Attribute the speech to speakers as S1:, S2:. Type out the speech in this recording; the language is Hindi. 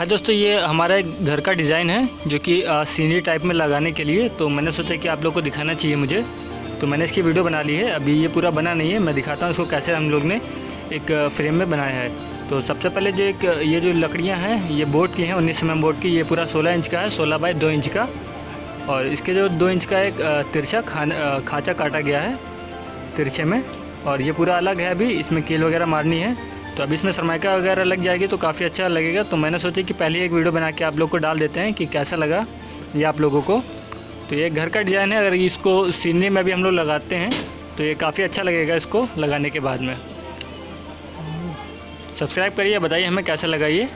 S1: हाँ दोस्तों, ये हमारा एक घर का डिज़ाइन है, जो कि सीनरी टाइप में लगाने के लिए। तो मैंने सोचा कि आप लोग को दिखाना चाहिए मुझे। तो मैंने इसकी वीडियो बना ली है। अभी ये पूरा बना नहीं है, मैं दिखाता हूँ इसको कैसे हम लोग ने एक फ्रेम में बनाया है। तो सबसे पहले जो एक, ये जो लकड़ियाँ हैं, ये बोर्ड की हैं, उन्नीस एम बोर्ड की, ये पूरा सोलह इंच का है, सोलह बाई दो इंच का। और इसके जो दो इंच का एक तिरछा खाँचा काटा गया है तिरछे में। और ये पूरा अलग है अभी, इसमें कील वगैरह मारनी है। तो अब इसमें सरमाइका वगैरह लग जाएगी तो काफ़ी अच्छा लगेगा। तो मैंने सोचा कि पहले एक वीडियो बना के आप लोग को डाल देते हैं कि कैसा लगा ये आप लोगों को। तो ये घर का डिज़ाइन है, अगर इसको सीनरी में भी हम लोग लगाते हैं तो ये काफ़ी अच्छा लगेगा इसको लगाने के बाद में। सब्सक्राइब करिए, बताइए हमें कैसा लगा ये।